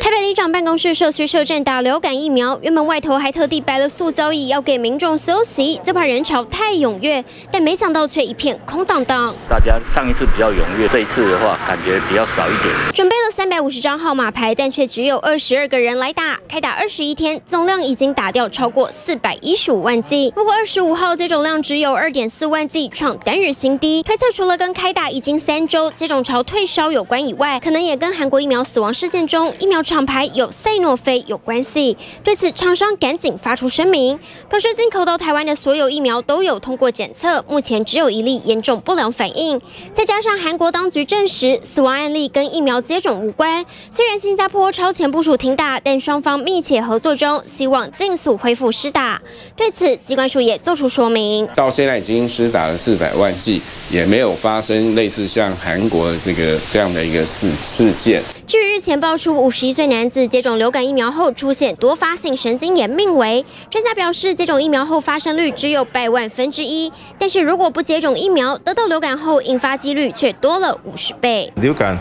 台北里长办公室社区设站打流感疫苗，原本外头还特地摆了塑胶椅要给民众休息，就怕人潮太踊跃，但没想到却一片空荡荡。大家上一次比较踊跃，这一次的话感觉比较少一点。准备了三百五十张号码牌，但却只有二十二个人来打。开打二十一天，总量已经打掉超过四百一十五万剂。不过二十五号接种量只有二点四万剂，创单日新低。推测除了跟开打已经三周接种潮退烧有关以外，可能也跟韩国疫苗死亡事件中疫苗厂牌有赛诺菲有关系。对此，厂商赶紧发出声明，表示进口到台湾的所有疫苗都有通过检测，目前只有一例严重不良反应。再加上韩国当局证实死亡案例跟疫苗接种无关。虽然新加坡超前部署停打，但双方密切合作中，希望尽速恢复施打。对此，机关署也做出说明，到现在已经施打了四百万剂，也没有发生类似像韩国这个这样的一个事事件。据日前爆出，五十一岁男子接种流感疫苗后出现多发性神经炎，命危。专家表示，接种疫苗后发生率只有百万分之一，但是如果不接种疫苗，得到流感后引发几率却多了五十倍。流感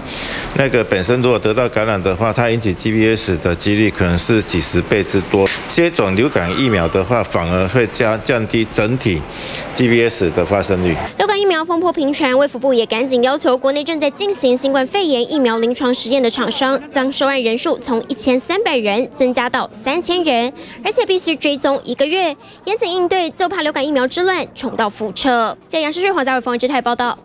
那个本身如果得到感染的话，它引起 GBS 的几率可能是几十倍之多。接种流感疫苗的话，反而会加降低整体 GBS 的发生率。疫苗风波频传，卫福部也赶紧要求国内正在进行新冠肺炎疫苗临床实验的厂商，将受案人数从一千三百人增加到三千人，而且必须追踪一个月，严谨应对，就怕流感疫苗之乱重蹈覆辙。在杨世瑞、黄家伟、方志泰报道。